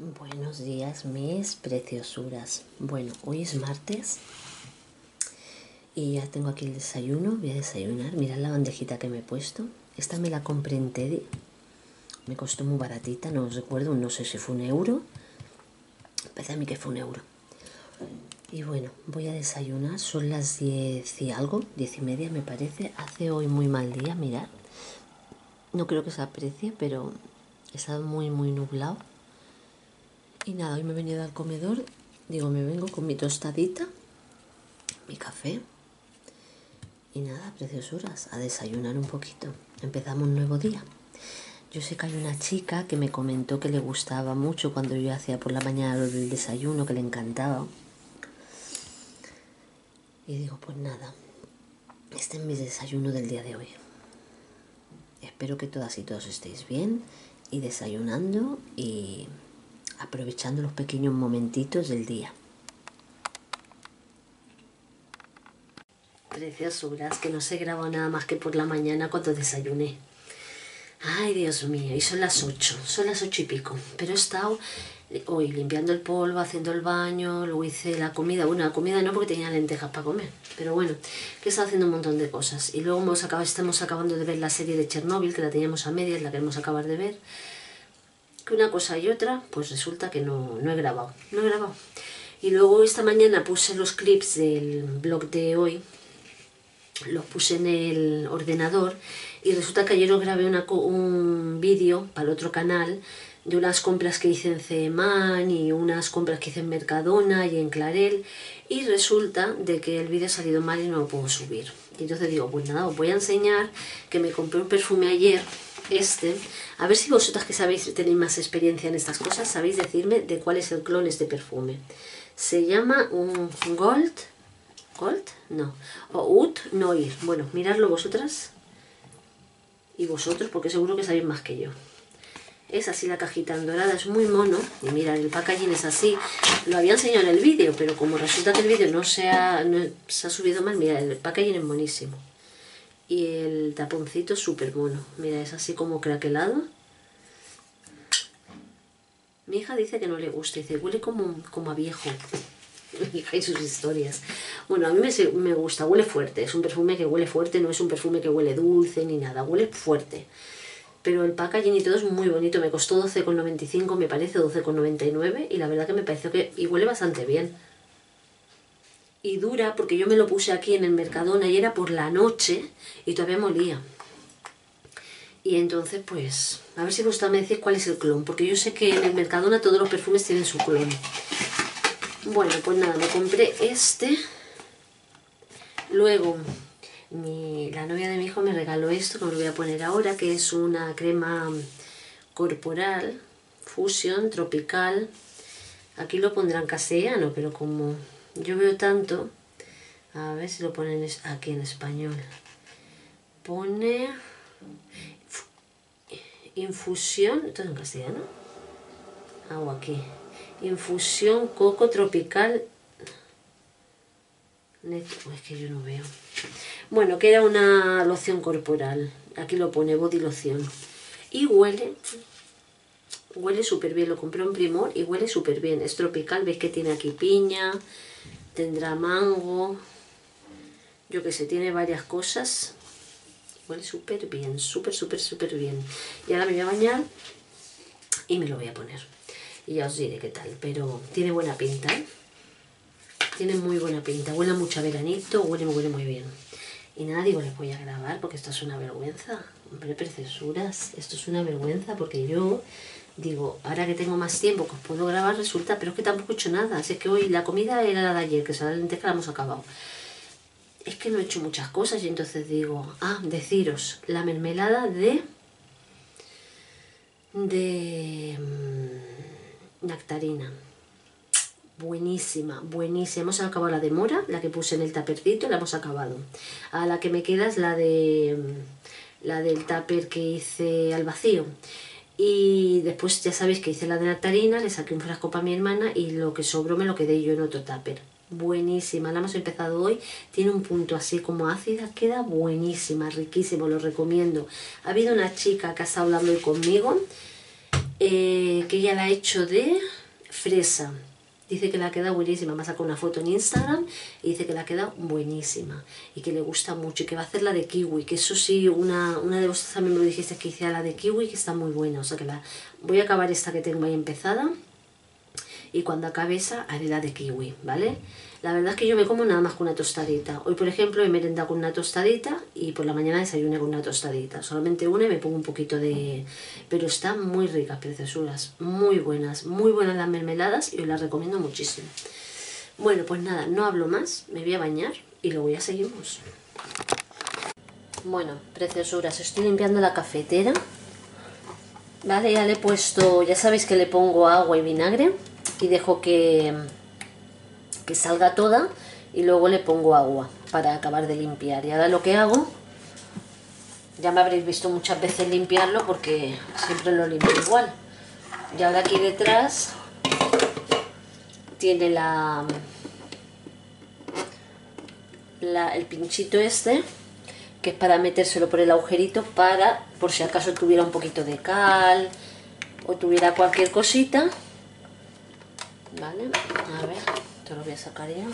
Buenos días, mis preciosuras. Bueno, hoy es martes y ya tengo aquí el desayuno. Voy a desayunar. Mirad la bandejita que me he puesto. Esta me la compré en Teddy. Me costó muy baratita, no os recuerdo, no sé si fue un euro. Parece a mí que fue un euro. Y bueno, voy a desayunar. Son las diez y algo, diez y media me parece. Hace hoy muy mal día, mirad. No creo que se aprecie, pero está muy, muy nublado y nada, hoy me he venido al comedor, digo, me vengo con mi tostadita, mi café y nada, preciosuras, a desayunar un poquito. Empezamos un nuevo día. Yo sé que hay una chica que me comentó que le gustaba mucho cuando yo hacía por la mañana el desayuno, que le encantaba. Y digo, pues nada, este es mi desayuno del día de hoy. Espero que todas y todos estéis bien y desayunando y aprovechando los pequeños momentitos del día. Preciosuras, que no se grabó nada más que por la mañana cuando desayuné. Ay, Dios mío, y son las ocho, son las ocho y pico. Pero he estado hoy limpiando el polvo, haciendo el baño, luego hice la comida. Bueno, la comida no porque tenía lentejas para comer, pero bueno, he estado haciendo un montón de cosas. Y luego hemos acabado, estamos acabando de ver la serie de Chernóbil, que la teníamos a medias, la queremos acabar de ver una cosa y otra, pues resulta que no, no he grabado, no he grabado. Y luego esta mañana puse los clips del blog de hoy, los puse en el ordenador y resulta que ayer os grabé una, un vídeo para el otro canal de unas compras que hice en CEMAN y unas compras que hice en Mercadona y en Clarel y resulta de que el vídeo ha salido mal y no lo puedo subir. Y entonces digo, pues nada, os voy a enseñar que me compré un perfume ayer este. A ver si vosotras que sabéis, tenéis más experiencia en estas cosas, sabéis decirme de cuál es el clon este perfume. Se llama un Gold, Gold, no, o Ut Noir. Bueno, miradlo vosotras y vosotros, porque seguro que sabéis más que yo. Es así la cajita en dorada, es muy mono. Y mirad, el packaging es así. Lo había enseñado en el vídeo, pero como resulta que el vídeo no se ha, se ha subido mal, mirad, el packaging es monísimo y el taponcito súper mono. Mira, es así como craquelado. Mi hija dice que no le gusta, dice, huele como, como a viejo. Mi y sus historias. Bueno, a mí me, me, gusta, huele fuerte. Es un perfume que huele fuerte, no es un perfume que huele dulce ni nada, huele fuerte. Pero el packaging y todo es muy bonito. Me costó 12,95, me parece 12,99 y la verdad que me pareció que... huele bastante bien y dura porque yo me lo puse aquí en el Mercadona y era por la noche y todavía molía. Y entonces, pues, a ver si vosotros me decís cuál es el clon, porque yo sé que en el Mercadona todos los perfumes tienen su clon. Bueno, pues nada, me compré este. Luego, mi, la novia de mi hijo me regaló esto, que me lo voy a poner ahora, que es una crema corporal, fusión, tropical. Aquí lo pondrán castellano, pero como yo veo tanto, a ver si lo ponen aquí en español. Pone infusión, esto es en castellano. Hago aquí. Infusión coco tropical. Es que yo no veo. Bueno, que era una loción corporal. Aquí lo pone body loción. Y huele huele súper bien, lo compré en Primor y huele súper bien, es tropical, veis que tiene aquí piña, tendrá mango, yo que sé, tiene varias cosas. Huele súper bien, súper, súper, súper bien. Y ahora me voy a bañar y me lo voy a poner. Y ya os diré qué tal, pero tiene buena pinta, ¿eh? Tiene muy buena pinta, huele mucho a veranito, huele, huele muy bien. Y nada, digo, les voy a grabar porque esto es una vergüenza. Hombre, preciosuras, esto es una vergüenza porque yo digo, ahora que tengo más tiempo que os puedo grabar, resulta, pero es que tampoco he hecho nada. Así que hoy la comida era la de ayer, que es la lenteja la hemos acabado. Es que no he hecho muchas cosas y entonces digo, ah, deciros, la mermelada de... de... Mm, nectarina. Buenísima, buenísima. Hemos acabado la de mora, la que puse en el tapercito, la hemos acabado. A la que me queda es la de... Mm, la del tupper que hice al vacío. Y después ya sabéis que hice la de nectarina, le saqué un frasco para mi hermana y lo que sobró me lo quedé yo en otro tupper. Buenísima, la hemos empezado hoy, tiene un punto así como ácida, queda buenísima, riquísimo, lo recomiendo. Ha habido una chica que ha estado hablando hoy conmigo, eh, que ella la ha hecho de fresa. Dice que la queda buenísima, me ha sacado una foto en Instagram y dice que la queda buenísima y que le gusta mucho y que va a hacer la de kiwi, que eso sí, una, una de vosotros también me lo dijiste que hiciera la de kiwi, que está muy buena, o sea que la voy a acabar esta que tengo ahí empezada y cuando acabe esa haré la de kiwi, ¿vale? La verdad es que yo me como nada más con una tostadita. Hoy, por ejemplo, he merendado con una tostadita y por la mañana desayuné con una tostadita. Solamente una y me pongo un poquito de... Pero están muy ricas, preciosuras. Muy buenas, muy buenas las mermeladas y os las recomiendo muchísimo. Bueno, pues nada, no hablo más. Me voy a bañar y luego ya seguimos. Bueno, preciosuras, estoy limpiando la cafetera. Vale, ya le he puesto... Ya sabéis que le pongo agua y vinagre y dejo que salga toda y luego le pongo agua para acabar de limpiar. Y ahora lo que hago, ya me habréis visto muchas veces limpiarlo porque siempre lo limpio igual. Y ahora aquí detrás tiene la, la el pinchito este que es para metérselo por el agujerito para, por si acaso tuviera un poquito de cal o tuviera cualquier cosita. Vale, a ver lo voy a sacar ya.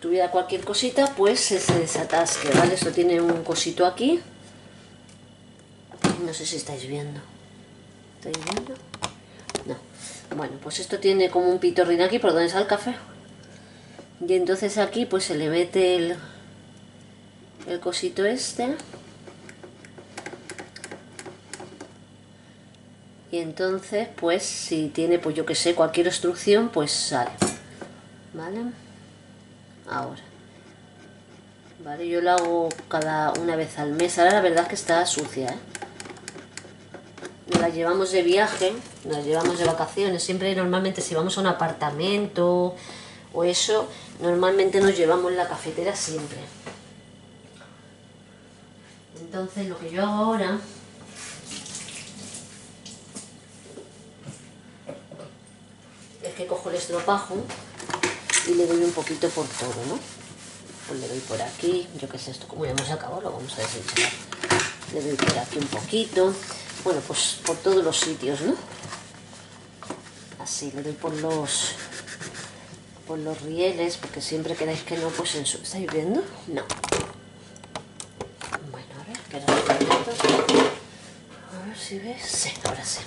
Tuviera cualquier cosita, pues se, desatasque, ¿vale? Esto tiene un cosito aquí. No sé si estáis viendo. ¿Estáis viendo? No. Bueno, pues esto tiene como un pitorrín aquí por donde está el café. Y entonces aquí pues se le mete el, el cosito este. Y entonces pues si tiene pues yo que sé cualquier obstrucción pues sale. ¿Vale? Ahora. Vale, yo lo hago cada una vez al mes. Ahora la verdad es que está sucia, ¿eh? La llevamos de viaje, nos la llevamos de vacaciones. Siempre normalmente si vamos a un apartamento o eso, normalmente nos llevamos la cafetera siempre. Entonces lo que yo hago ahora es que cojo el estropajo y le doy un poquito por todo, ¿no? Pues le doy por aquí, yo qué sé, esto como ya hemos acabado lo vamos a desechar. Le doy por aquí un poquito, bueno, pues por todos los sitios, ¿no? Así, le doy por los por los rieles, porque siempre quedáis que no, pues en su... ¿Estáis viendo? No. Bueno, a ver, que A ver si ves. Sí, ahora sí.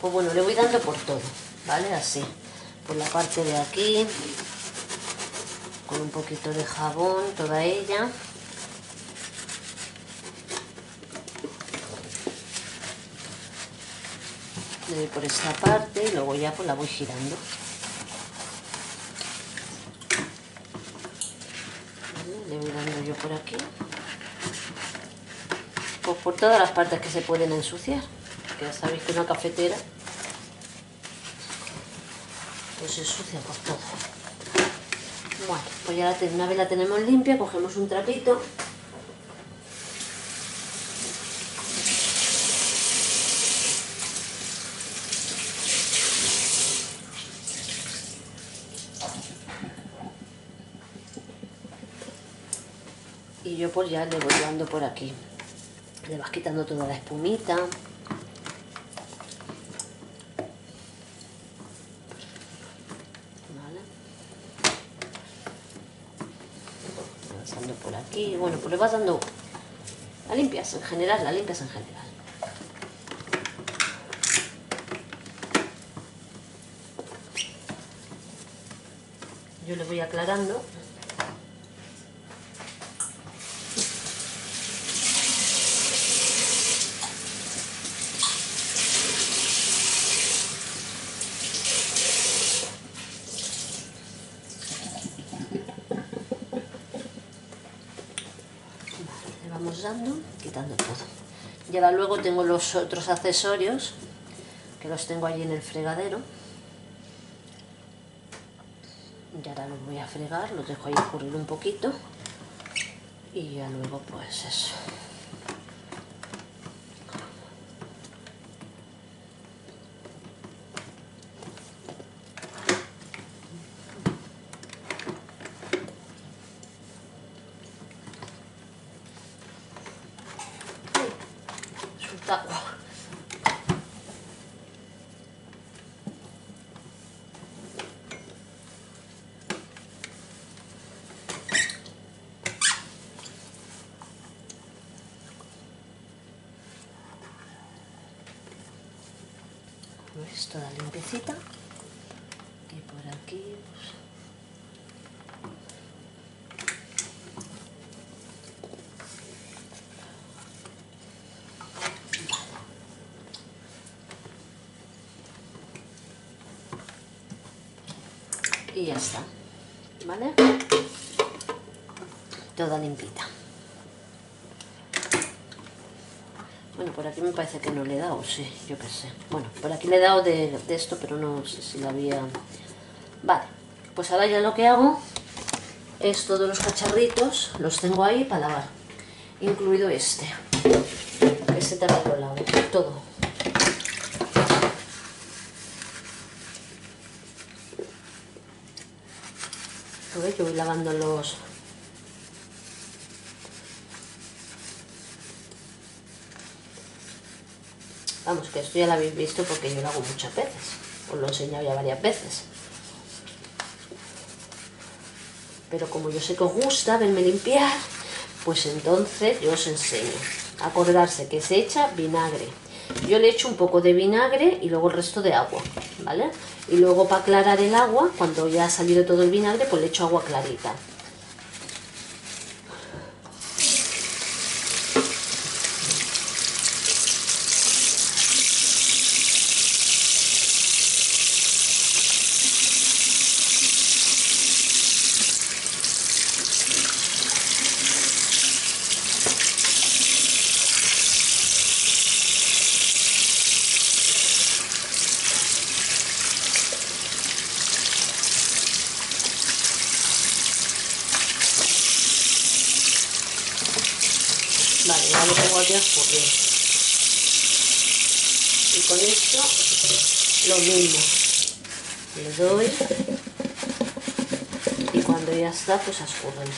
Pues bueno, le voy dando por todo, ¿vale? Así por la parte de aquí con un poquito de jabón toda ella. Le doy por esta parte y luego ya pues la voy girando. Le voy dando yo por aquí. Pues por todas las partes que se pueden ensuciar que ya sabéis que una cafetera pues se ensucia por todo. Bueno, pues ya una vez la tenemos limpia, cogemos un trapito. Y yo pues ya le voy dando por aquí. Le vas quitando toda la espumita. Bueno, pues le vas dando... La limpias en general, la limpias en general. Yo le voy aclarando quitando todo. Y ahora luego tengo los otros accesorios, que los tengo allí en el fregadero. Y ahora los voy a fregar, los dejo ahí ocurrir un poquito. Y ya luego pues eso. ¿Veis? Toda limpiecita. Y por aquí, pues, y ya está ¿vale? toda limpita bueno por aquí me parece que no le he dado sí, yo qué sé. Bueno, por aquí le he dado de, esto pero no sé si lo había vale, pues ahora ya lo que hago es todos los cacharritos los tengo ahí para lavar incluido este. Este también lo lavo, todo. Yo voy lavando los... Vamos, que esto ya lo habéis visto porque yo lo hago muchas veces. Os lo he enseñado ya varias veces. Pero como yo sé que os gusta verme limpiar, pues entonces yo os enseño. Acordarse que se echa vinagre. Yo le echo un poco de vinagre y luego el resto de agua, ¿vale? y luego para aclarar el agua, cuando ya ha salido todo el vinagre, pues le echo agua clarita. Vale, ya lo tengo aquí a escurrir. Y con esto lo mismo. Le doy y cuando ya está pues a escurrir.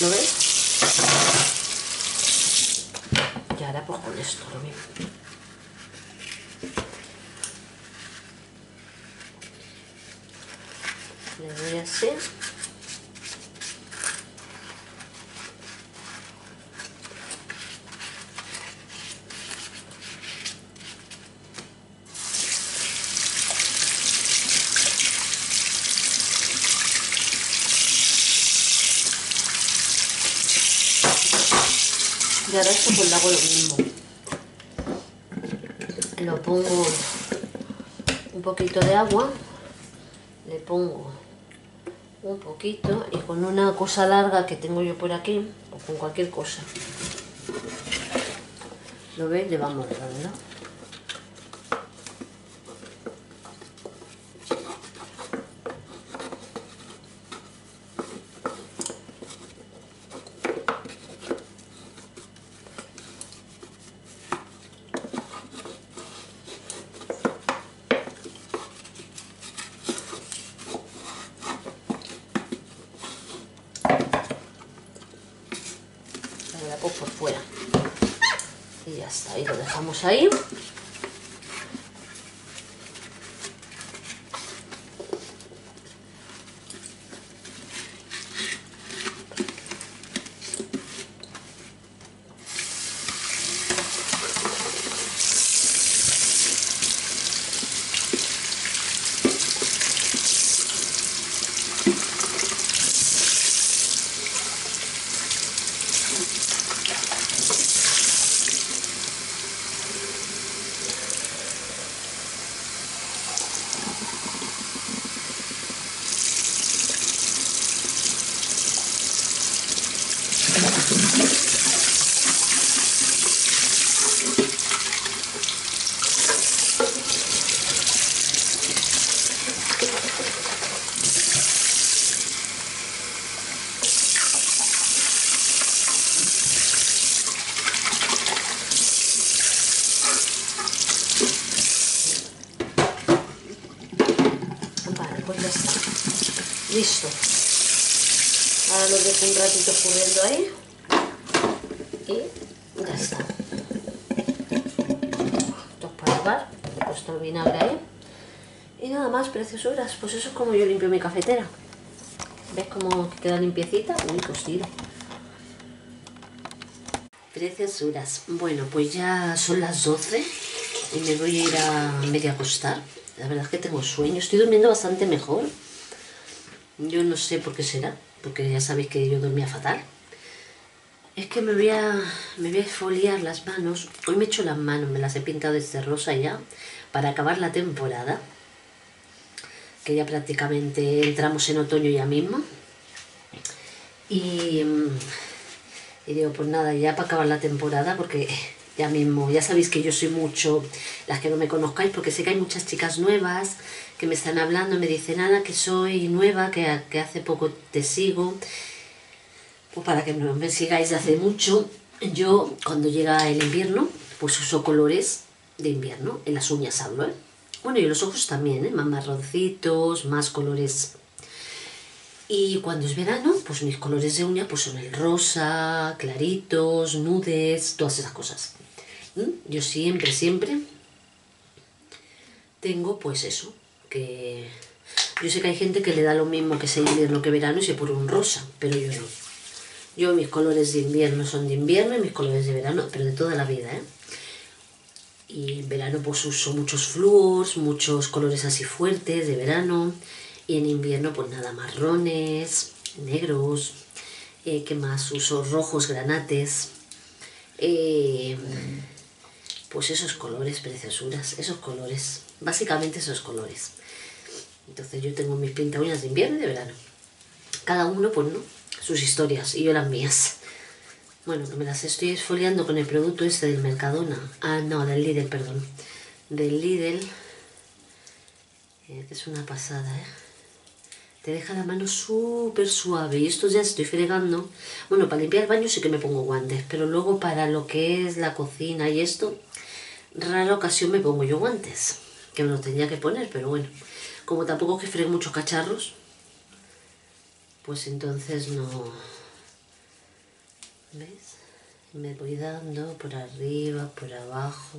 ¿Lo ves? pues con esto lo mismo. Le doy así. Y ahora esto pues lo hago lo mismo. Lo pongo un poquito de agua le pongo un poquito y con una cosa larga que tengo yo por aquí o con cualquier cosa. Lo veis le vamos dando por fuera. Y ya está, ahí lo dejamos ahí listo ahora lo dejo un ratito ocurriendo ahí y ya está esto es para lavar he puesto el vinagre ahí Y nada más, preciosuras. Pues eso es como yo limpio mi cafetera. ¿Ves cómo queda limpiecita? Uy, cosido. Preciosuras. Bueno, pues ya son las 12 y me voy a ir a medio acostar. La verdad es que tengo sueño. Estoy durmiendo bastante mejor. Yo no sé por qué será, porque ya sabéis que yo dormía fatal. Es que me voy a, me voy a las manos. Hoy me he hecho las manos, me las he pintado de este rosa ya, para acabar la temporada. Que ya prácticamente entramos en otoño ya mismo. Y, y digo, pues nada, ya para acabar la temporada, porque ya mismo, ya sabéis que yo soy mucho, las que no me conozcáis, porque sé que hay muchas chicas nuevas que me están hablando, me dicen, Ana, que soy nueva, que, que hace poco te sigo pues para que no me sigáis de hace mucho, yo cuando llega el invierno, pues uso colores de invierno, en las uñas hablo, ¿eh? Bueno, y los ojos también, ¿eh? Más marroncitos, más colores. Y cuando es verano, pues mis colores de uña pues son el rosa, claritos, nudes, todas esas cosas. ¿Mm? Yo siempre, siempre tengo pues eso, que yo sé que hay gente que le da lo mismo que sea invierno que verano y se pone un rosa, pero yo no. Yo mis colores de invierno son de invierno y mis colores de verano, pero de toda la vida, ¿eh? Y en verano pues uso muchos flúors, muchos colores así fuertes de verano. Y en invierno pues nada, marrones, negros, eh, ¿qué más? Uso rojos, granates. Eh, pues esos colores, preciosuras, esos colores. Básicamente esos colores. Entonces yo tengo mis pinta uñas de invierno y de verano. Cada uno pues no, sus historias y yo las mías. Bueno, me las estoy esfoliando con el producto este del Mercadona. Ah, no, del Lidl, perdón. Del Lidl. Eh, es una pasada, ¿eh? Te deja la mano súper suave. Y esto ya estoy fregando. Bueno, para limpiar el baño sí que me pongo guantes. Pero luego para lo que es la cocina y esto, rara ocasión me pongo yo guantes. Que me lo tendría que poner, pero bueno. Como tampoco que fregue muchos cacharros, pues entonces no... ¿Ves? Me voy dando por arriba, por abajo.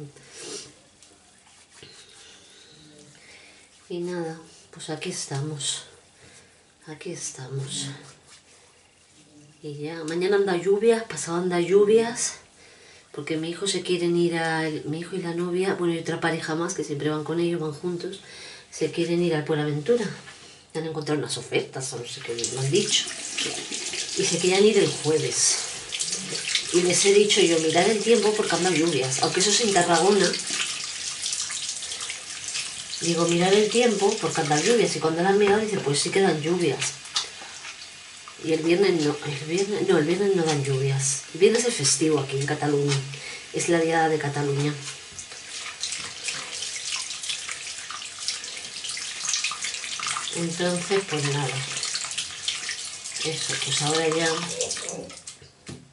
Y nada, pues aquí estamos. Aquí estamos. Y ya, mañana anda lluvias, pasado anda lluvias, porque mi hijo se quieren ir a... Mi hijo y la novia, bueno, y otra pareja más, que siempre van con ellos, van juntos, se quieren ir al Aventura han encontrado unas ofertas, o no sé qué me han dicho. Y se querían ir el jueves. Y les he dicho yo, mirar el tiempo porque andan lluvias. Aunque eso es en Tarragona. Digo, mirar el tiempo porque andan lluvias. Y cuando la han mirado, dice, pues sí quedan lluvias. Y el viernes no, el viernes, no, el viernes no dan lluvias. El viernes es festivo aquí en Cataluña. Es la diada de Cataluña. Entonces, pues nada. Eso, pues ahora ya,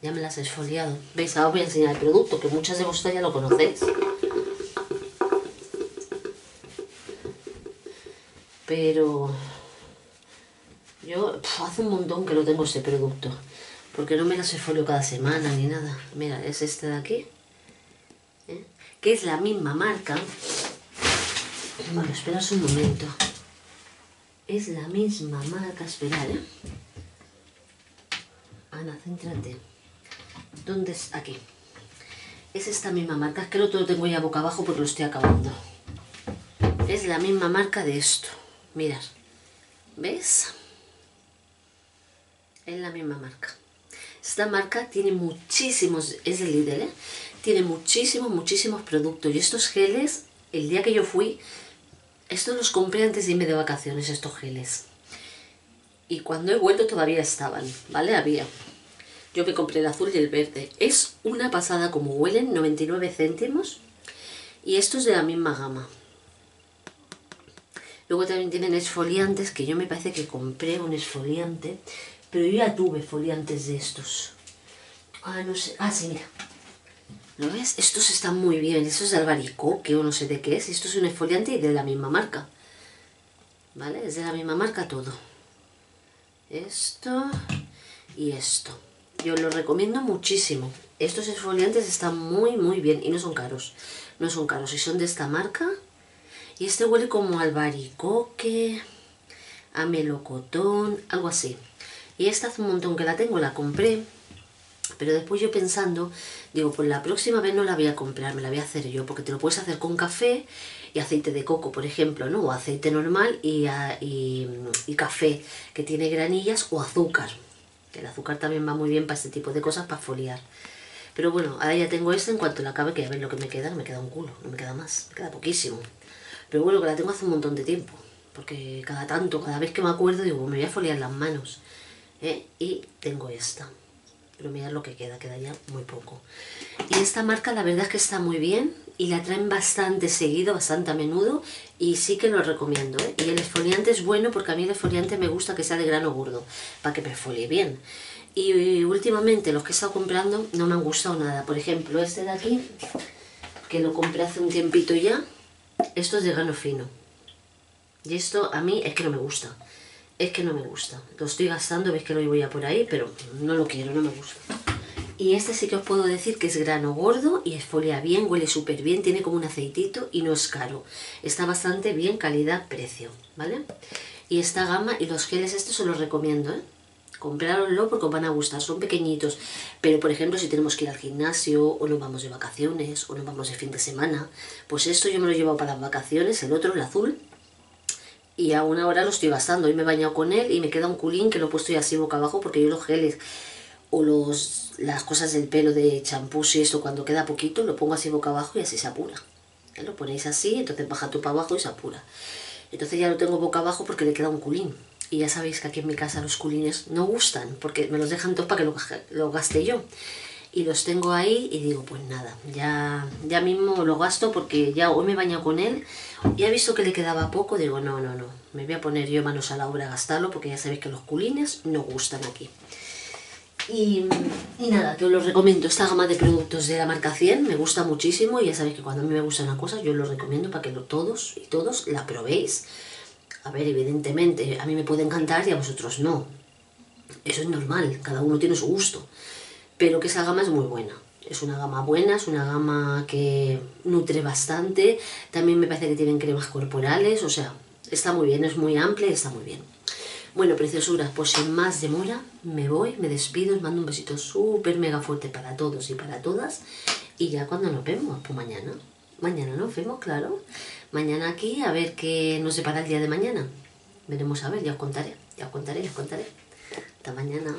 ya me las he esfoliado. ¿Veis? Ahora voy a enseñar el producto, que muchas de vosotras ya lo conocéis. Pero yo hace un montón que no tengo este producto. Porque no me las esfolio cada semana ni nada. Mira, es este de aquí. ¿eh? Que es la misma marca. Bueno, esperas un momento es la misma marca, esperar, ¿eh? Ana, céntrate. ¿Dónde es? Aquí. Es esta misma marca, es que el otro lo tengo ya boca abajo porque lo estoy acabando. Es la misma marca de esto. Mirad. ¿Ves? Es la misma marca. Esta marca tiene muchísimos, es de Lidl, ¿eh? Tiene muchísimos, muchísimos productos. Y estos geles, el día que yo fui, estos los compré antes de irme de vacaciones, estos geles. Y cuando he vuelto todavía estaban, ¿vale? Había. Yo me compré el azul y el verde. Es una pasada como huelen, 99 céntimos. Y estos de la misma gama. Luego también tienen esfoliantes, que yo me parece que compré un esfoliante. Pero yo ya tuve foliantes de estos. Ah, no sé. Ah, sí, mira. ¿Lo ves? Estos están muy bien. Esto es de albaricoque o no sé de qué es. Esto es un esfoliante y de la misma marca. ¿Vale? Es de la misma marca todo. Esto y esto. Yo lo recomiendo muchísimo. Estos esfoliantes están muy, muy bien y no son caros. No son caros. Y son de esta marca. Y este huele como albaricoque, a melocotón, algo así. Y esta hace un montón que la tengo, la compré. Pero después yo pensando, digo, pues la próxima vez no la voy a comprar, me la voy a hacer yo, porque te lo puedes hacer con café y aceite de coco, por ejemplo, ¿no? O aceite normal y, y, y café que tiene granillas o azúcar. Que el azúcar también va muy bien para este tipo de cosas, para foliar. Pero bueno, ahora ya tengo esta, en cuanto la acabe, que ya ven lo que me queda, me queda un culo, no me queda más, me queda poquísiro. Pero bueno, que la tengo hace un montón de tiempo, porque cada tanto, cada vez que me acuerdo, digo, me voy a foliar las manos. ¿eh? Y tengo esta. Pero mirad lo que queda, queda ya muy poco. Y esta marca la verdad es que está muy bien y la traen bastante seguido, bastante a menudo y sí que lo recomiendo. ¿eh? Y el esfoliante es bueno porque a mí el esfoliante me gusta que sea de grano gordo, para que me folie bien. Y últimamente los que he estado comprando no me han gustado nada. Por ejemplo, este de aquí, que lo compré hace un tiempito ya, esto es de grano fino. Y esto a mí es que no me gusta. Es que no me gusta. Lo estoy gastando, veis que lo voy a por ahí, pero no lo quiero, no me gusta. Y este sí que os puedo decir que es grano gordo y esfolia bien, huele súper bien, tiene como un aceitito y no es caro. Está bastante bien calidad-precio, ¿vale? Y esta gama y los geles estos os los recomiendo, ¿eh? Comprároslo porque os van a gustar, son pequeñitos, pero por ejemplo si tenemos que ir al gimnasio o nos vamos de vacaciones o nos vamos de fin de semana, pues esto yo me lo llevo para las vacaciones, el otro, el azul, y a una hora lo estoy gastando, hoy me he bañado con él y me queda un culín que lo he puesto ya así boca abajo porque yo los geles o los, las cosas del pelo de champú y esto cuando queda poquito lo pongo así boca abajo y así se apura. Lo ponéis así, entonces baja tú para abajo y se apura. Entonces ya lo tengo boca abajo porque le queda un culín. Y ya sabéis que aquí en mi casa los culines no gustan, porque me los dejan todos para que lo, gaste yo. Y los tengo ahí y digo, pues nada, ya, ya mismo lo gasto porque ya hoy me he bañado con él. Ya he visto que le quedaba poco, digo, no, no, no, me voy a poner yo manos a la obra a gastarlo porque ya sabéis que los culines no gustan aquí. Y, y, nada, que os lo recomiendo. Esta gama de productos de la marca 100 me gusta muchísimo y ya sabéis que cuando a mí me gusta una cosa yo lo recomiendo para que lo, todos y todos la probéis. A ver, evidentemente, a mí me puede encantar y a vosotros no. Eso es normal, cada uno tiene su gusto. Pero que esa gama es muy buena. Es una gama buena, es una gama que nutre bastante. También me parece que tienen cremas corporales, o sea, está muy bien, es muy amplia y está muy bien. Bueno, preciosuras, pues sin más demora, me voy, me despido, os mando un besito súper mega fuerte para todos y para todas. Y ya cuando nos vemos, pues mañana. Mañana nos vemos, claro mañana aquí a ver qué nos separa el día de mañana. Veremos a ver, ya os contaré, ya os contaré, ya os contaré. Hasta mañana.